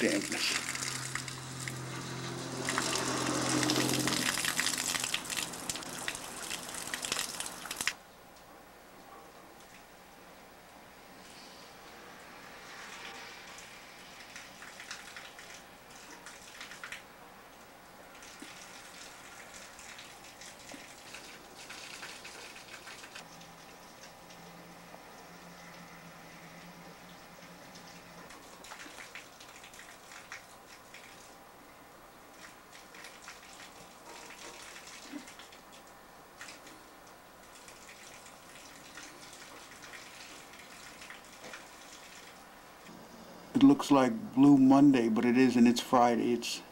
Gonna It looks like Blue Monday, but it isn't. It's Friday. It's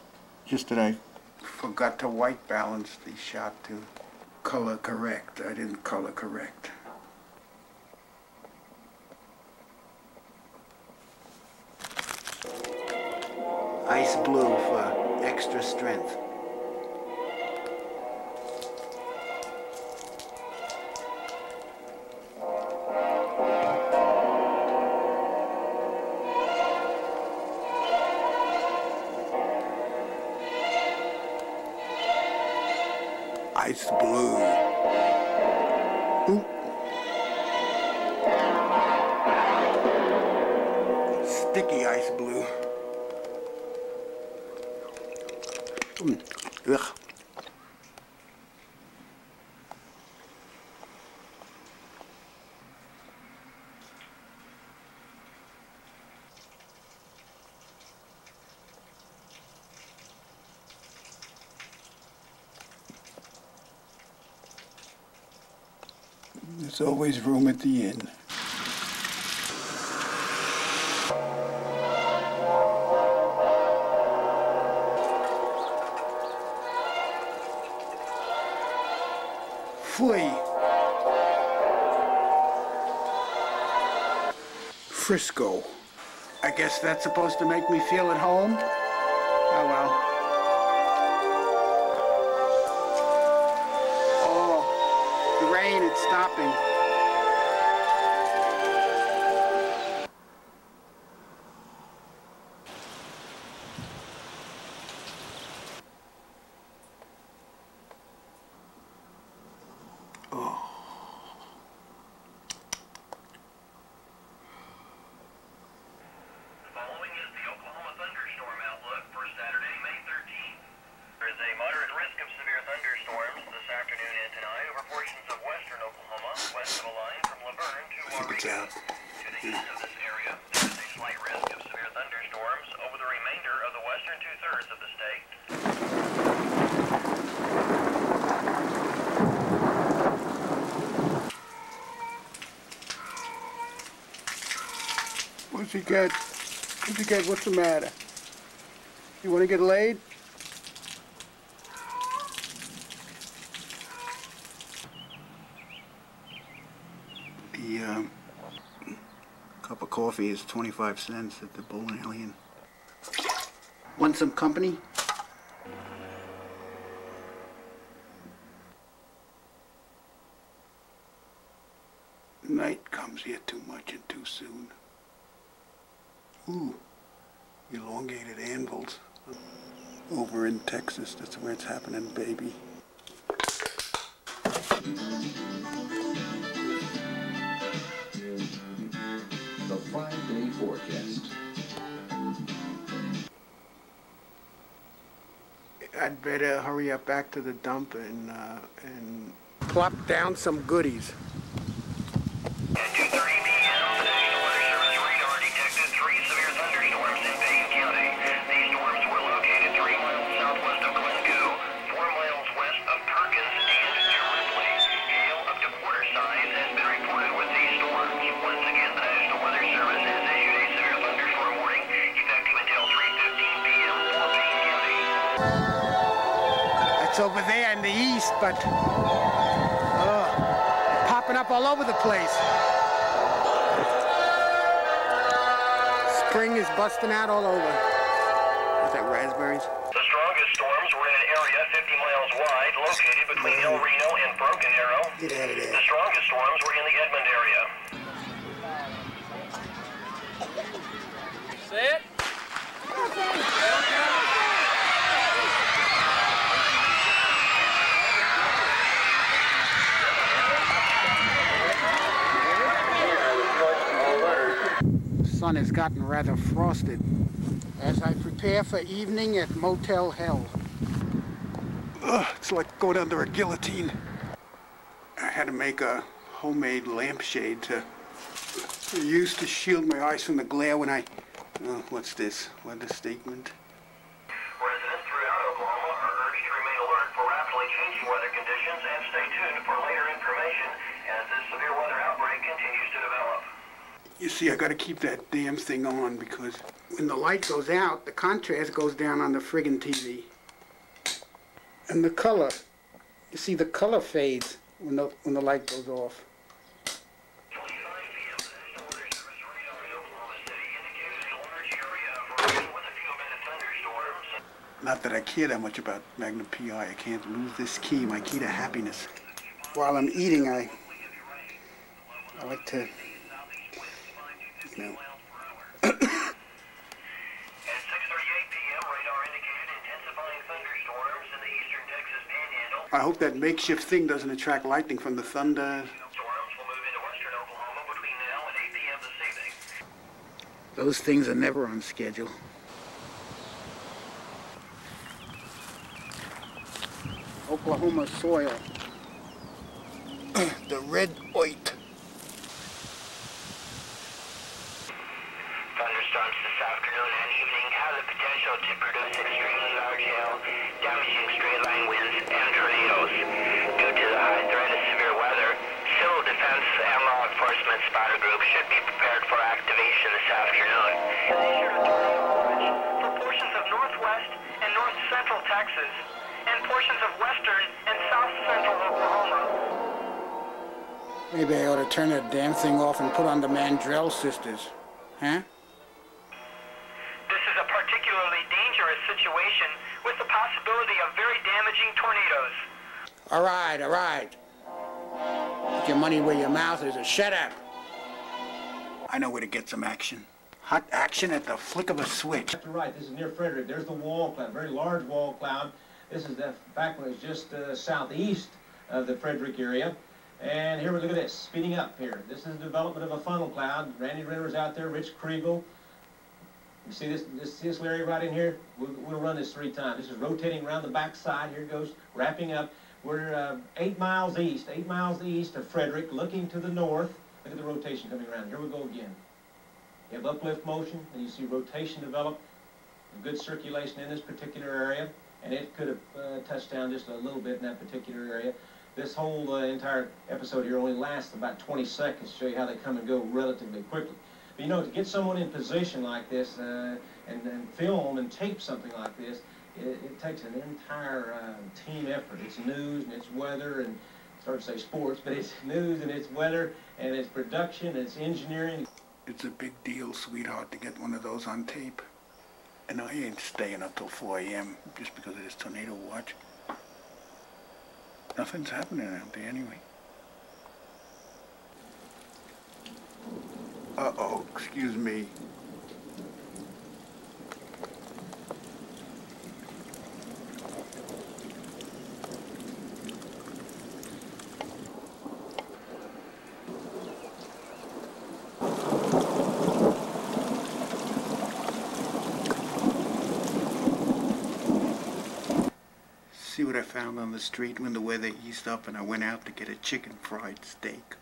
just that I forgot to white balance the shot to color correct. I didn't color correct. Ice blue for extra strength. There's always room at the inn. Flee. Frisco. I guess that's supposed to make me feel at home? Stopping. Following is the Oklahoma thunderstorm outlook for Saturday, May 13th. There is a moderate risk of severe thunderstorms this afternoon and tonight over portions of western Oklahoma, west of a line from Laverne to It's Waurika. out. To the east of this area, there is a slight risk of severe thunderstorms over the remainder of the western two-thirds of the state. Pussycat, Pussycat, what's the matter? You want to get laid? The um, cup of coffee is 25 cents at the and Alien. Want some company? Night comes here too much and too soon. Ooh, elongated anvils. Over in Texas, that's where it's happening, baby. The five-day forecast. I'd better hurry up back to the dump and, uh, and plop down some goodies. But uh, popping up all over the place. Spring is busting out all over. Is that raspberries? The strongest storms were in an area 50 miles wide, located between El Reno and Broken Arrow. Get out of The strongest storms were in the Edmond area. Gotten rather frosted. As I prepare for evening at Motel Hell. Ugh, it's like going under a guillotine. I had to make a homemade lampshade to use to shield my eyes from the glare when I... Oh, what's this? Weather statement? Residents throughout Oklahoma are urged to remain alert for rapidly changing weather conditions and stay tuned for later information as this severe weather outbreak continues to develop. You see, I gotta keep that damn thing on because when the light goes out, the contrast goes down on the friggin' TV. And the color, you see, the color fades when the, when the light goes off. 25 p.m. the National Weather Service radar in Oklahoma City indicated a large area of rain with a few minute thunderstorms. Not that I care that much about Magnum PI. I can't lose this key, my key to happiness. While I'm eating, I, I like to, Panhandle. I hope that makeshift thing doesn't attract lightning from the thunder. Storms will move into western Oklahoma between now and 8 p.m. this evening. Those things are never on schedule. Oklahoma soil. the red white. This afternoon and evening have the potential to produce extremely large hail, damaging straight line winds, and tornadoes. Due to the high threat of severe weather, civil defense and law enforcement spotter groups should be prepared for activation this afternoon. For portions of northwest and north central Texas, and portions of western and south central Oklahoma. Maybe I ought to turn that damn thing off and put on the Mandrell sisters. Huh? This is a particularly dangerous situation with the possibility of very damaging tornadoes. All right, all right. Put your money where your mouth is shut up. I know where to get some action. Hot action at the flick of a switch. To right, this is near Frederick. There's the wall cloud, very large wall cloud. This is the fact when it's just uh, southeast of the Frederick area. And here we look at this, speeding up here. This is the development of a funnel cloud. Randy Renner's out there, Rich Kriegel. You see this, this, this area right in here? We'll, we'll run this three times. This is rotating around the back side. Here it goes, wrapping up. We're uh, eight miles east, eight miles east of Frederick, looking to the north. Look at the rotation coming around. Here we go again. You have uplift motion, and you see rotation develop. Good circulation in this particular area, and it could have uh, touched down just a little bit in that particular area. This whole uh, entire episode here only lasts about 20 seconds to show you how they come and go relatively quickly. But you know, to get someone in position like this uh, and, and film and tape something like this, it, it takes an entire uh, team effort. It's news and it's weather and start to say sports, but it's news and it's weather and it's production, it's engineering. It's a big deal, sweetheart, to get one of those on tape. And I ain't staying up till 4 a.m. just because of this tornado watch. Nothing's happening out there anyway. Uh-oh, excuse me. See what I found on the street when the weather eased up and I went out to get a chicken fried steak.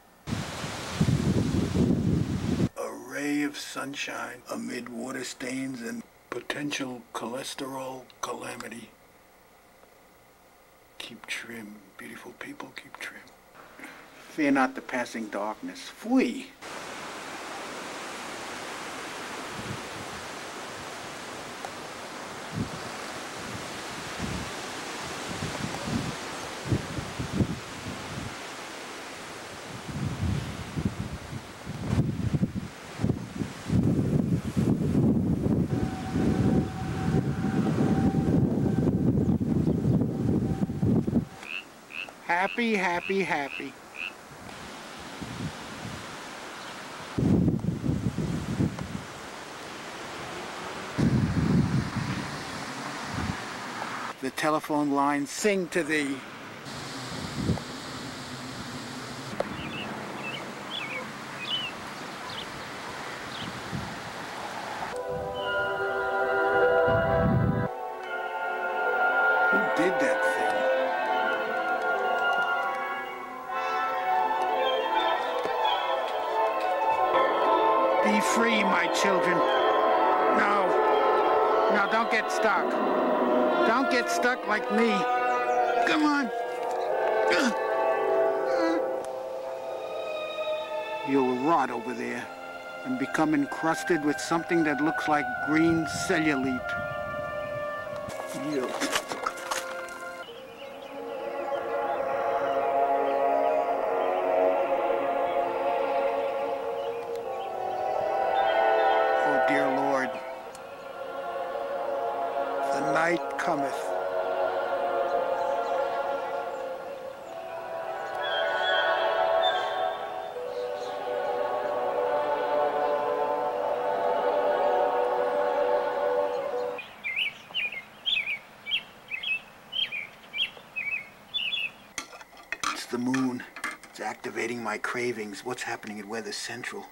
A ray of sunshine amid water stains and potential cholesterol calamity. Keep trim, beautiful people, keep trim. Fear not the passing darkness. Flee! Happy, happy, happy. The telephone lines sing to thee. Be free, my children. No. No, don't get stuck. Don't get stuck like me. Come on. You'll rot over there and become encrusted with something that looks like green cellulite. You. Cravings. What's happening at Weather Central?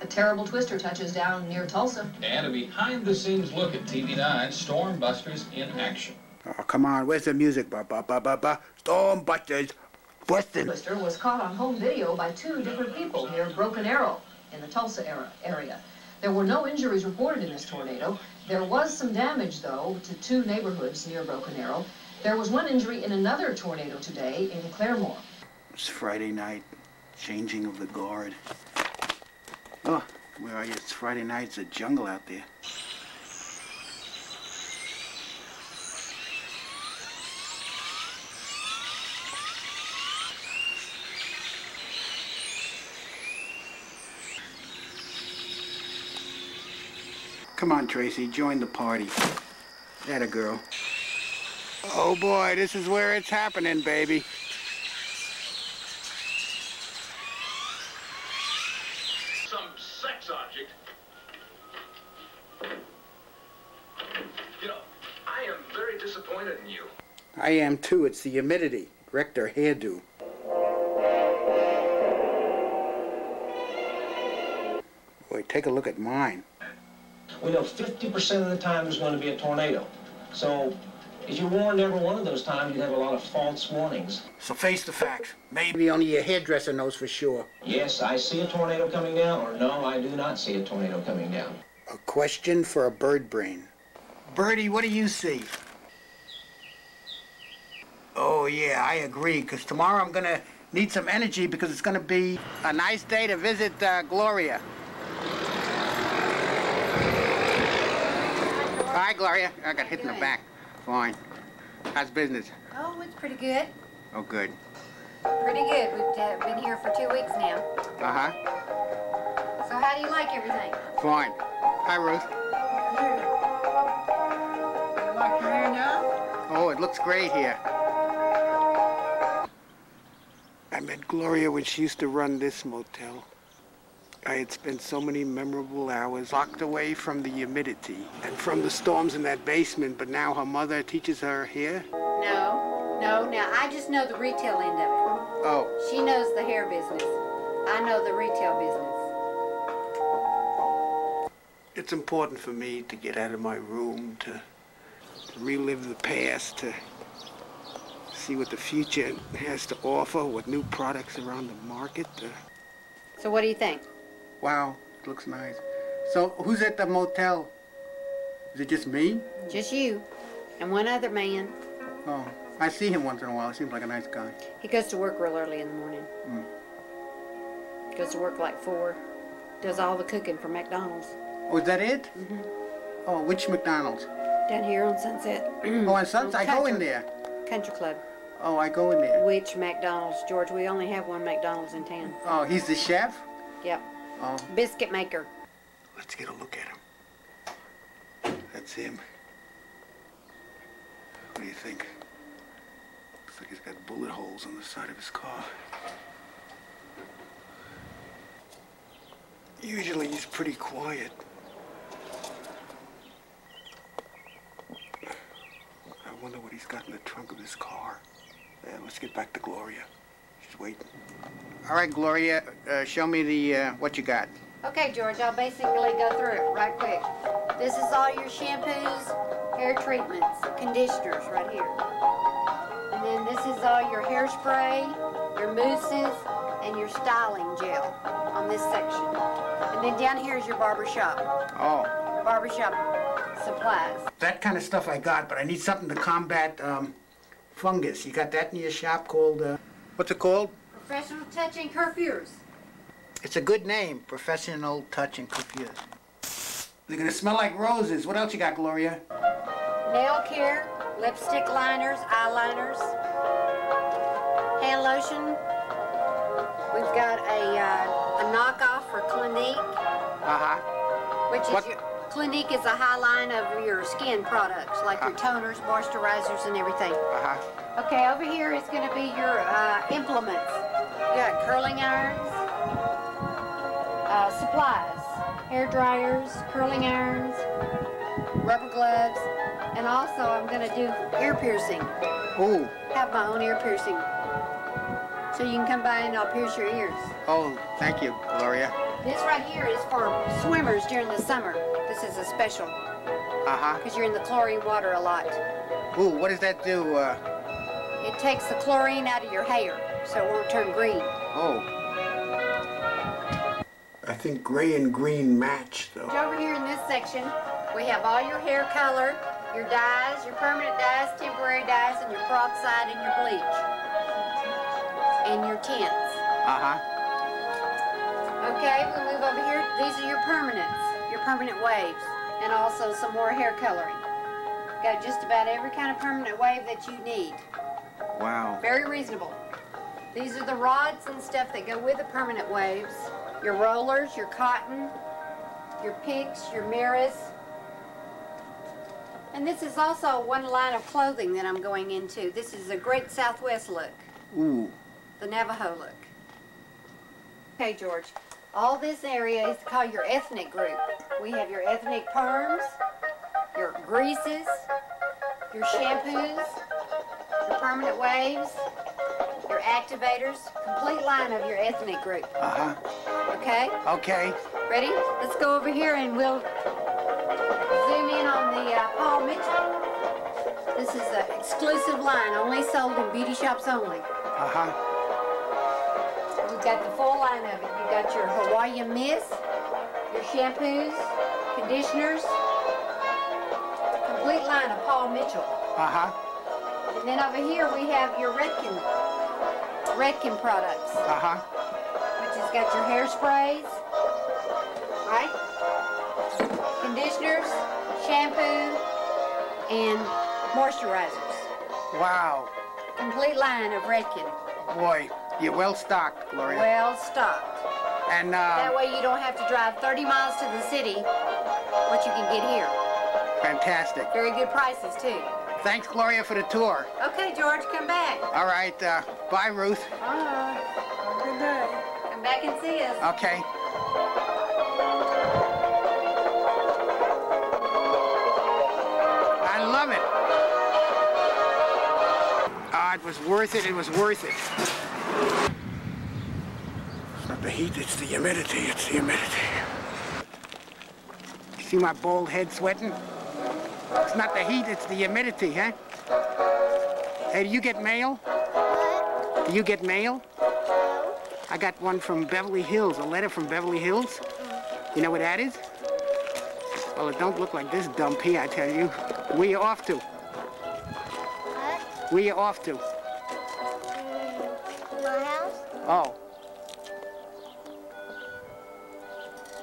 A terrible twister touches down near Tulsa. And a behind-the-scenes look at TV9 Stormbusters in action. Oh, come on. Where's the music? Ba ba ba ba ba. Storm Busters. Bustin'. Twister was caught on home video by two different people near Broken Arrow in the Tulsa era, area. There were no injuries reported in this tornado. There was some damage, though, to two neighborhoods near Broken Arrow. There was one injury in another tornado today in Claremore. It's Friday night. Changing of the guard. Oh, where are you? It's Friday night. It's a jungle out there. Come on, Tracy, join the party. That a girl. Oh boy, this is where it's happening, baby. I am too. It's the humidity. Wrecked her hairdo. Boy, take a look at mine. We know 50% of the time there's going to be a tornado. So, if you warned every one of those times, you'd have a lot of false warnings. So face the facts. Maybe only your hairdresser knows for sure. Yes, I see a tornado coming down, or no, I do not see a tornado coming down. A question for a bird brain. Birdie, what do you see? Oh, yeah, I agree, because tomorrow I'm going to need some energy because it's going to be a nice day to visit uh, Gloria. Hi, Gloria. I got hit in the back. Fine. How's business? Oh, it's pretty good. Oh, good. Pretty good. We've uh, been here for two weeks now. Uh-huh. So how do you like everything? Fine. Hi, Ruth. You like your hair now? Oh, it looks great here. I met Gloria when she used to run this motel. I had spent so many memorable hours locked away from the humidity and from the storms in that basement, but now her mother teaches her here. No, no, now I just know the retail end of it. Oh, She knows the hair business. I know the retail business. it's important for me to get out of my room, to, to relive the past, to see what the future has to offer, what new products around the market. Uh, So what do you think? Wow, it looks nice. So, who's at the motel? Is it just me? Just you and one other man. Oh, I see him once in a while. He seems like a nice guy. He goes to work real early in the morning. Mm. Goes to work like four. Does all the cooking for McDonald's Oh, is that it? Mhm. Oh, which McDonald's? down here on Sunset. Oh, on Sunset. I go in there. Country Club. Oh, I go in there. Which McDonald's, George? We only have one McDonald's in town. Oh, he's the chef? Yep. Oh, Biscuit maker. let's get a look at him. That's him. What do you think? Looks like he's got bullet holes on the side of his car. Usually he's pretty quiet. I wonder what he's got in the trunk of his car. Yeah, let's get back to Gloria. She's waiting. All right, Gloria, uh, show me the uh, what you got. Okay, George, I'll basically go through it right quick. This is all your shampoos, hair treatments, conditioners right here. And then this is all your hairspray, your mousses, and your styling gel on this section. And then down here is your barber shop, Oh, barbershop supplies. that kind of stuff I got, but I need something to combat um, fungus. You got that in your shop called, uh, what's it called? Professional touch and curfews. It's a good name, Professional Touch and Confuse. They're gonna smell like roses. What else you got, Gloria? Nail care, lipstick liners, eyeliners, hand lotion. We've got a, uh, a knockoff for Clinique, Uh-huh. which is What- your, Clinique is a high line of your skin products, like your toners, moisturizers, and everything. Uh-huh. Okay, over here is gonna be your, uh, implements. You got curling irons, uh, supplies, hair dryers, curling irons, rubber gloves, and also I'm gonna do ear piercing. Oh, Have my own ear piercing. So you can come by and I'll pierce your ears. oh, thank you, Gloria. This right here is for swimmers during the summer. This is a special, Uh-huh. because you're in the chlorine water a lot. Ooh, what does that do? Uh, It takes the chlorine out of your hair, so it won't turn green. oh. I think gray and green match, though. Over here in this section, we have all your hair color, your dyes, your permanent dyes, temporary dyes, and your peroxide and your bleach. And your tints. Uh-huh. Okay, we'll move over here. These are your permanents, your permanent waves, and also some more hair coloring. Got just about every kind of permanent wave that you need. Wow. Very reasonable. These are the rods and stuff that go with the permanent waves. Your rollers, your cotton, your picks, your mirrors. And this is also one line of clothing that I'm going into. This is a great Southwest look, Ooh. The Navajo look. Okay, George. All this area is called your ethnic group. We have your ethnic perms, your greases, your shampoos, your permanent waves, your activators, complete line of your ethnic group. Uh-huh. Okay? Okay. Ready? Let's go over here and we'll zoom in on the uh, Paul Mitchell. This is an exclusive line, only sold in beauty shops only. Uh-huh. We've got the full line of it. You've got your Hawaiian Mist, your shampoos, conditioners, complete line of Paul Mitchell. Uh-huh. And then over here we have your Redken, Redken products, Uh-huh. which has got your hairsprays, right? Conditioners, shampoo, and moisturizers. Wow. Complete line of Redken. Boy, you're well stocked, Gloria. Well stocked. and, That uh, way you don't have to drive 30 miles to the city, what you can get here. fantastic. Very good prices too. Thanks, Gloria, for the tour. Okay, George, come back. All right, uh, bye, Ruth. All right. Have a good day. Come back and see us. Okay. It was worth it. It was worth it. It's not the heat, it's the humidity. It's the humidity. You see my bald head sweating? It's not the heat, it's the humidity, huh? Hey, do you get mail? Do you get mail? I got one from Beverly Hills, a letter from Beverly Hills. You know what that is? Well, it don't look like this dump here, I tell you. Where you off to? Where you off to? My house? Oh.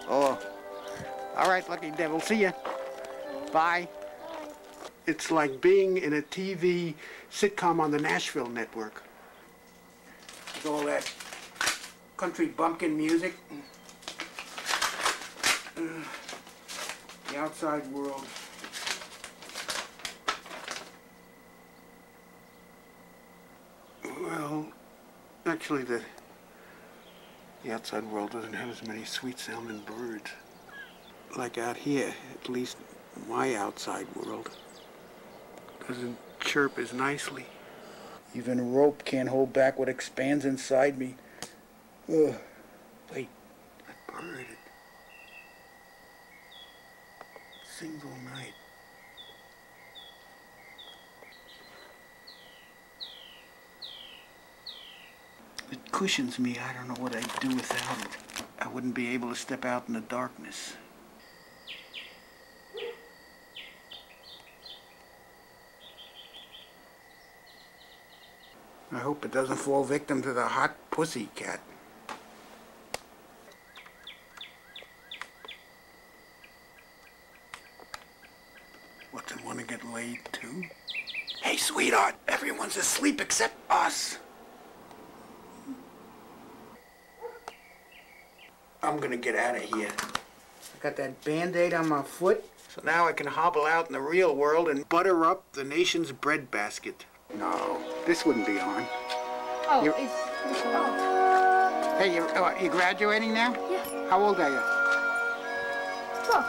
Oh. All right, Lucky Devil. See ya. Bye. It's like being in a TV sitcom on the Nashville network. With all that country bumpkin music. Uh, the outside world. Well, actually, the the outside world doesn't have as many sweet-sounding birds. Like out here, at least my outside world doesn't chirp as nicely. Even rope can't hold back what expands inside me. Ugh. Wait, that bird. It sings all night. Cushions me. I don't know what I'd do without it. I wouldn't be able to step out in the darkness. I hope it doesn't fall victim to the hot pussy cat. What's it want to get laid too? Hey, sweetheart, everyone's asleep except us. I'm gonna get out of here. I got that band-aid on my foot, so now I can hobble out in the real world and butter up the nation's breadbasket. No, this wouldn't be on. Oh, You- it's, it's wrong. Hey, you, uh, you graduating now? Yeah. How old are you? Twelve.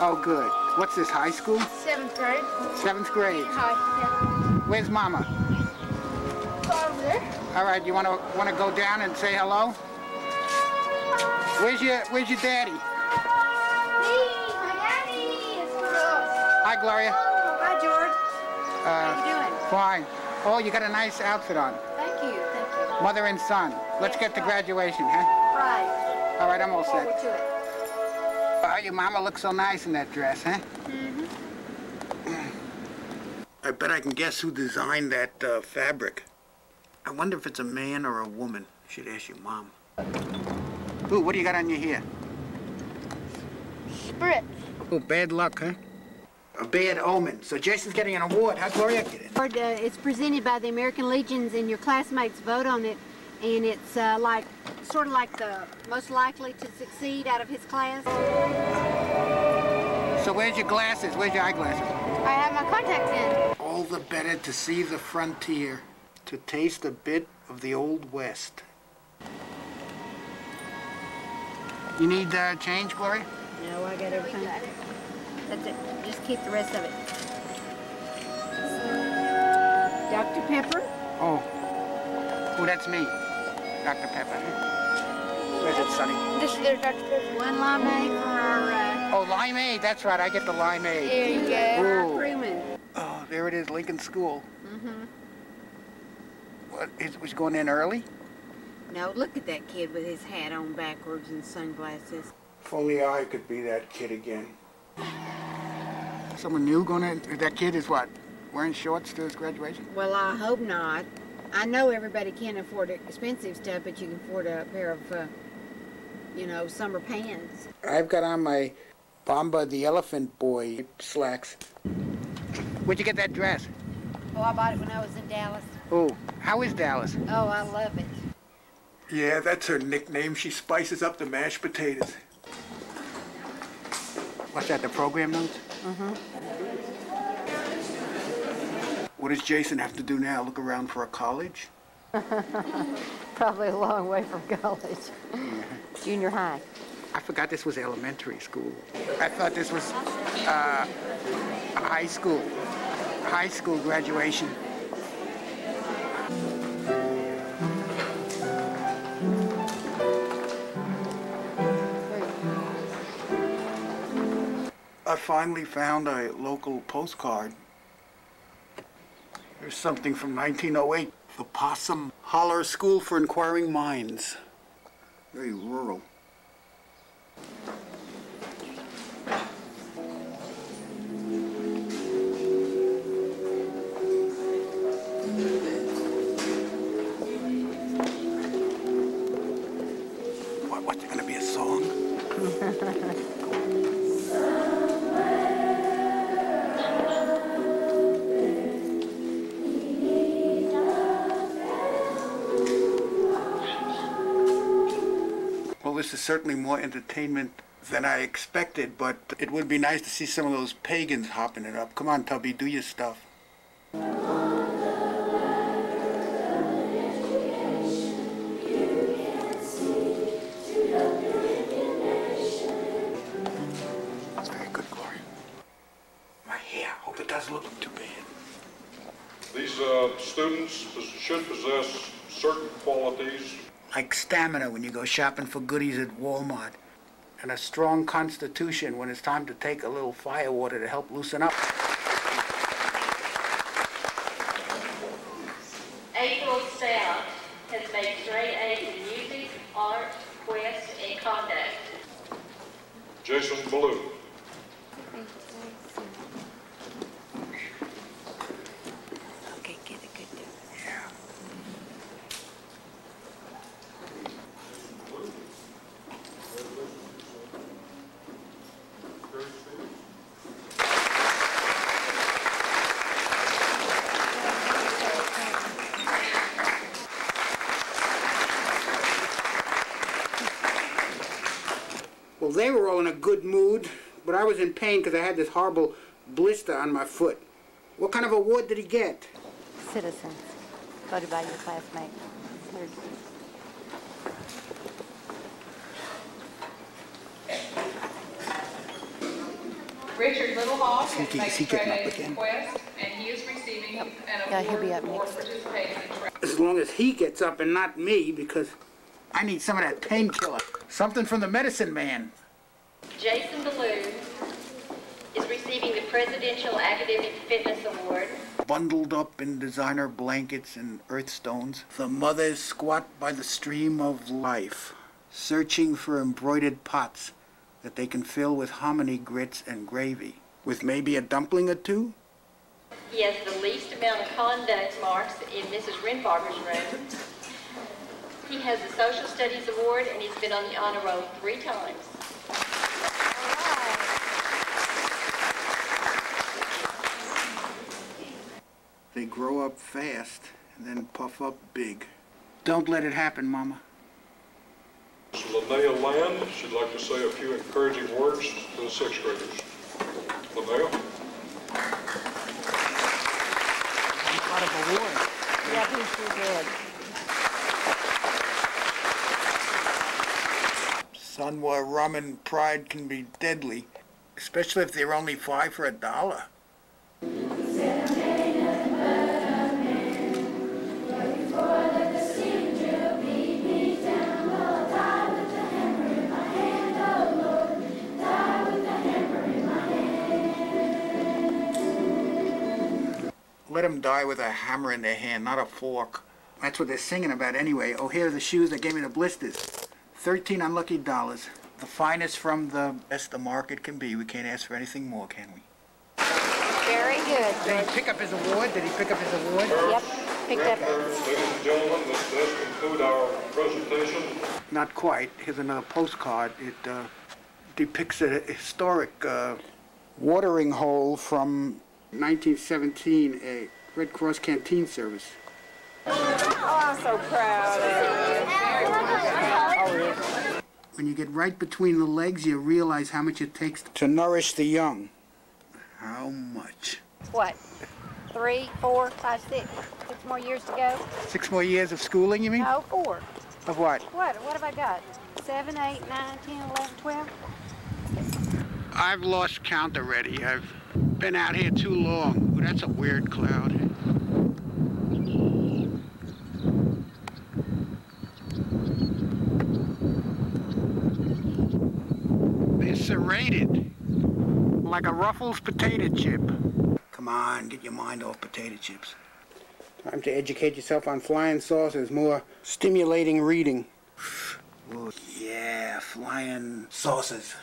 Oh, good. What's this, high school? Seventh grade. Seventh grade. Hi. Where's Mama? Over there. All right, you wanna wanna go down and say hello? Where's your Where's your daddy? Hey, my daddy is with. Hi, Gloria. Hi, George. How Uh, you doing? fine. Oh, you got a nice outfit on. Thank you, thank you. Mother and son. Let's get to graduation, huh? Right. All right, I'm all Forward set. to it. Oh, your mama looks so nice in that dress, huh? Mm-hmm. I bet I can guess who designed that uh, fabric. I wonder if it's a man or a woman. Should ask your mom. Ooh, what do you got on your hair? Spritz. Oh, bad luck, huh? A bad omen. So Jason's getting an award. How'd Gloria get it? Award, uh, it's presented by the American Legions, and your classmates vote on it. And it's uh, like, sort of like the most likely to succeed out of his class. So where's your glasses? Where's your eyeglasses? I have my contacts in. All the better to see the frontier, to taste a bit of the Old West. You need uh, change, Gloria? No, I got everything. That's it. Just keep the rest of it. Dr. Pepper. Oh. Oh, that's me. Dr. Pepper. Where's it, Sonny? This is their Dr. Pepper. One limeade for our, uh, Oh, limeade. That's right. I get the limeade. there you go. Ooh. Our. Oh, there it is, Lincoln School. Mm-hmm. What, is, was going in early? No, look at that kid with his hat on backwards and sunglasses. If only I could be that kid again. Someone new gonna, That kid is what? Wearing shorts to his graduation? Well, I hope not. I know everybody can't afford expensive stuff, but you can afford a pair of, uh, you know, summer pants. I've got on my Bomba the Elephant Boy slacks. Where'd you get that dress? Oh, I bought it when I was in Dallas. Oh, how is Dallas? Oh, I love it. Yeah, that's her nickname. She spices up the mashed potatoes. What's that, the program notes? Mm-hmm. What does Jason have to do now? Look around for a college? Probably a long way from college. Junior high. I forgot this was elementary school. I thought this was uh, high school. High school graduation. I finally found a local postcard. There's something from 1908. The Possum Holler School for Inquiring Minds. Very rural. Certainly more entertainment than I expected, but it would be nice to see some of those pagans hopping it up. Come on, Tubby, do your stuff. That's very good, Gloria. My hair, hope it doesn't look too bad. These uh, students should possess certain qualities Like stamina when you go shopping for goodies at Walmart. And a strong constitution when it's time to take a little firewater to help loosen up. April Stout has made straight A's Well, they were all in a good mood, but I was in pain because I had this horrible blister on my foot. What kind of award did he get? Citizens, voted by your classmates. Here. Richard Littlehawk Is he- has is he getting up A's again? request, and he is receiving an Yeah, he'll be up for next. participating As long as he gets up and not me, because I need some of that painkiller. Something from the medicine man. Jason Balloon is receiving the Presidential Academic Fitness Award. Bundled up in designer blankets and earthstones, the mothers squat by the stream of life, searching for embroidered pots that they can fill with hominy grits and gravy, with maybe a dumpling or two. He has the least amount of conduct marks in Mrs. Renbarger's room. He has the Social Studies Award, and he's been on the honor roll three times. They grow up fast and then puff up big. Don't let it happen, Mama. Ms. Linnea Land, she'd like to say a few encouraging words to the sixth graders. Linnea? Yeah, he sure did. Son, why rum and pride can be deadly, especially if they're only five for a dollar. Let them die with a hammer in their hand, not a fork. That's what they're singing about anyway. Oh, here are the shoes that gave me the blisters. 13 unlucky dollars. The finest from the best the market can be. We can't ask for anything more, can we? Very good. Did he pick up his award? Did he pick up his award? Yep, picked up. Ladies and gentlemen, this does conclude our presentation. Not quite. Here's another postcard. It uh, depicts a historic uh, watering hole from 1917, a Red Cross canteen service. Oh, I'm so proud When you get right between the legs, you realize how much it takes to nourish the young. How much? What? Three, four, five, six, six more years to go? Six more years of schooling, you mean? No, four. Of what? What? What have I got? Seven, eight, nine, ten, eleven, twelve? I've lost count already. I've been out here too long. Ooh, that's a weird cloud. They're serrated, like a Ruffles potato chip. Come on, get your mind off potato chips. Time to educate yourself on flying saucers, more stimulating reading. Ooh, yeah, flying saucers.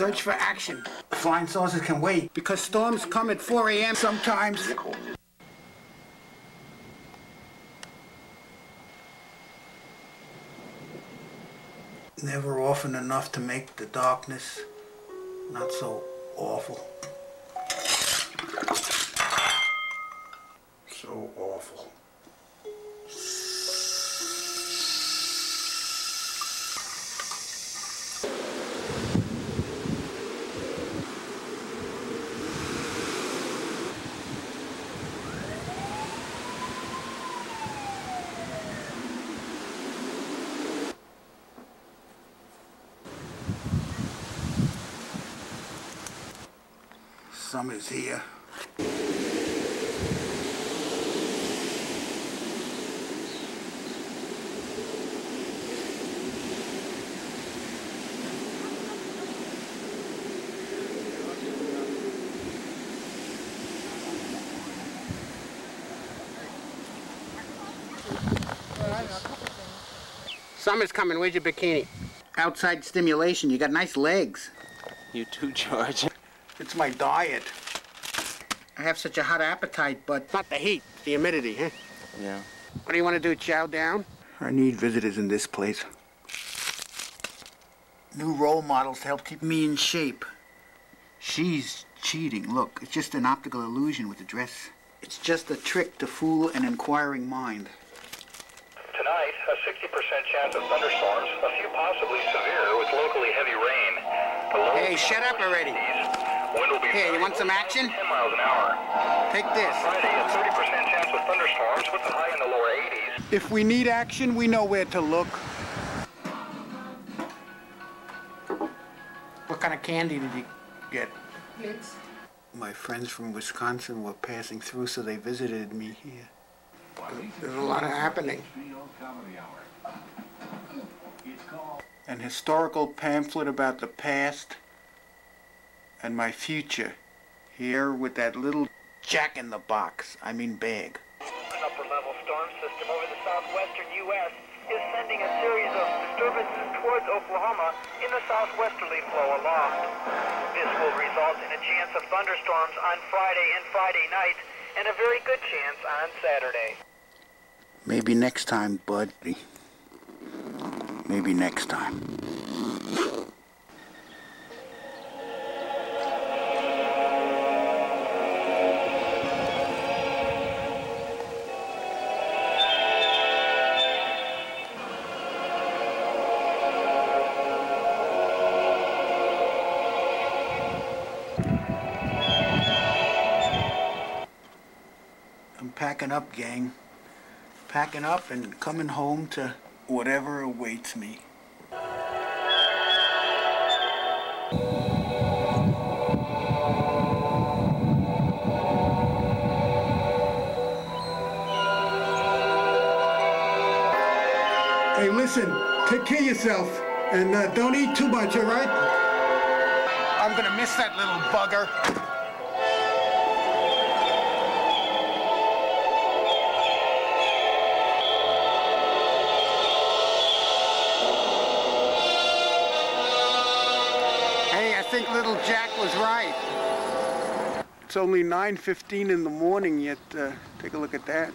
Search for action. Flying saucers can wait because storms come at 4 a.m. sometimes. Never often enough to make the darkness not so awful. So awful. Summer's here. Summer's coming. Where's your bikini? Outside stimulation. You got nice legs. You too, George. It's my diet. I have such a hot appetite, but not the heat, the humidity, huh? Yeah. What do you want to do, chow down? I need visitors in this place. New role models to help keep me in shape. She's cheating. Look, it's just an optical illusion with the dress. It's just a trick to fool an inquiring mind. Tonight, a 60% chance of thunderstorms, a few possibly severe with locally heavy rain. Hey, shut up already. Wind will be Hey, you want some action? 10 miles an hour. Take this. Friday, a 30% chance of thunderstorms with the high in the lower 80s. If we need action, we know where to look. What kind of candy did you get? Mints. My friends from Wisconsin were passing through, so they visited me here. There's a lot of happening. An historical pamphlet about the past and my future. Here with that little jack in the box. I mean bag. An upper level storm system over the southwestern U.S. is sending a series of disturbances towards Oklahoma in the southwesterly flow aloft. This will result in a chance of thunderstorms on Friday and Friday night, and a very good chance on Saturday. Maybe next time, bud. Maybe next time. Packing up, gang. Packing up and coming home to whatever awaits me. Hey, listen, take care of yourself and uh, don't eat too much, all right? I'm gonna miss that little bugger. Think little Jack was right. It's only 9.15 in the morning yet. Uh, take a look at that.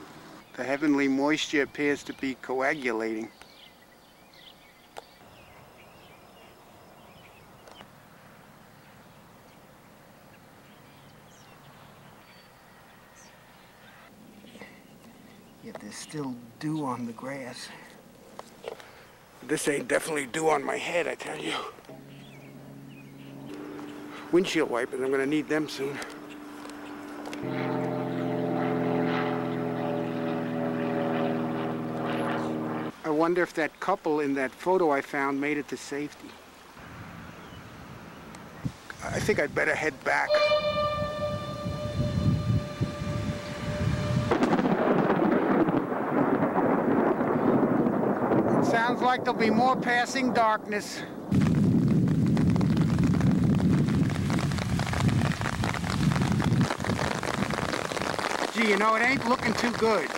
The heavenly moisture appears to be coagulating. Yet there's still dew on the grass. This ain't definitely dew on my head, I tell you. Windshield wipers, I'm gonna need them soon. I wonder if that couple in that photo I found made it to safety. I think I'd better head back. It sounds like there'll be more passing darkness. Gee, you know, it ain't looking too good. 8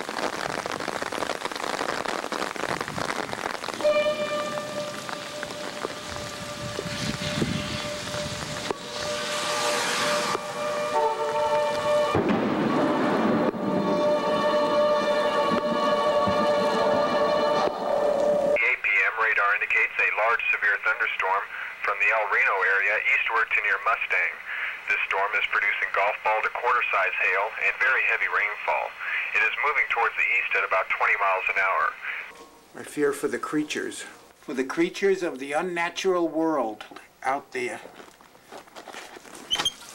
p.m. radar indicates a large severe thunderstorm from the El Reno area eastward to near Mustang. This storm is producing golf ball to quarter size hail and very heavy rainfall. It is moving towards the east at about 20 miles an hour. I fear for the creatures. For the creatures of the unnatural world out there.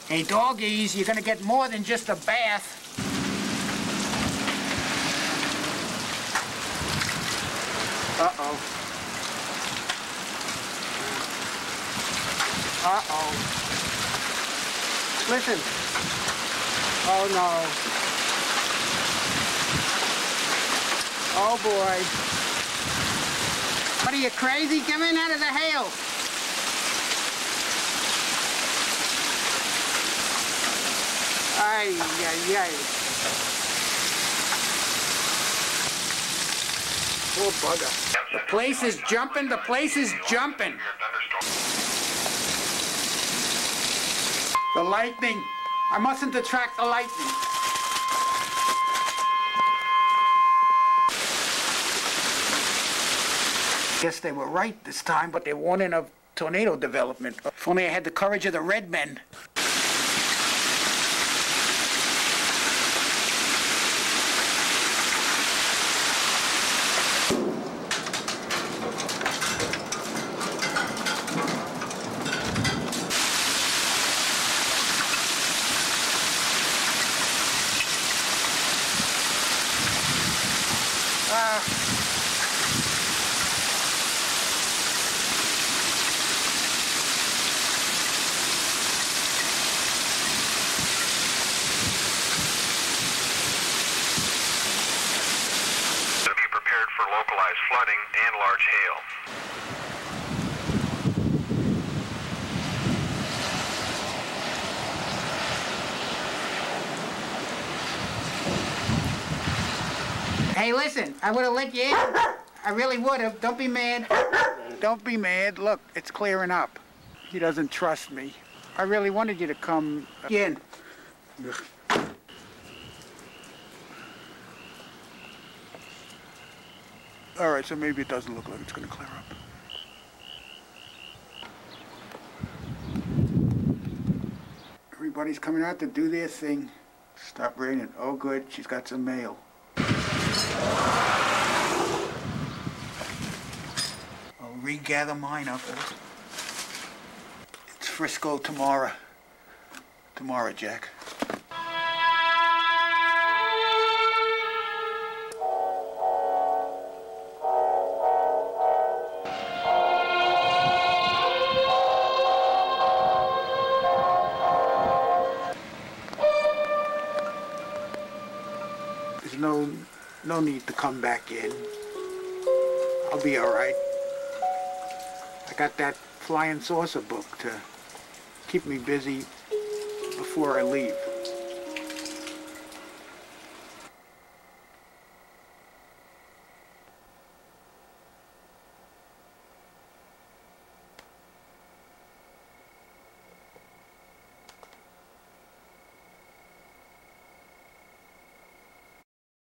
Hey, doggies, you're gonna get more than just a bath. Uh-oh. Uh-oh. Listen. Oh, no. Oh, boy. What are you, crazy? Come in out of the hail. Ay, ay, ay. Poor bugger. The place is jumping, the place is jumping. The lightning. I mustn't attract the lightning. Guess they were right this time, but they're warning of tornado development. If only I had the courage of the red men. hail. Hey, listen, I would have let you in. Don't be mad. Don't be mad. Look, it's clearing up. He doesn't trust me. I really wanted you to come in. Ugh. All right, so maybe it doesn't look like it's going to clear up. Everybody's coming out to do their thing. Stop raining. Oh, good. She's got some mail. I'll regather mine up. It's Frisco tomorrow. Tomorrow, Jack. There's no no need to come back in. I'll be all right. I got that flying saucer book to keep me busy before I leave.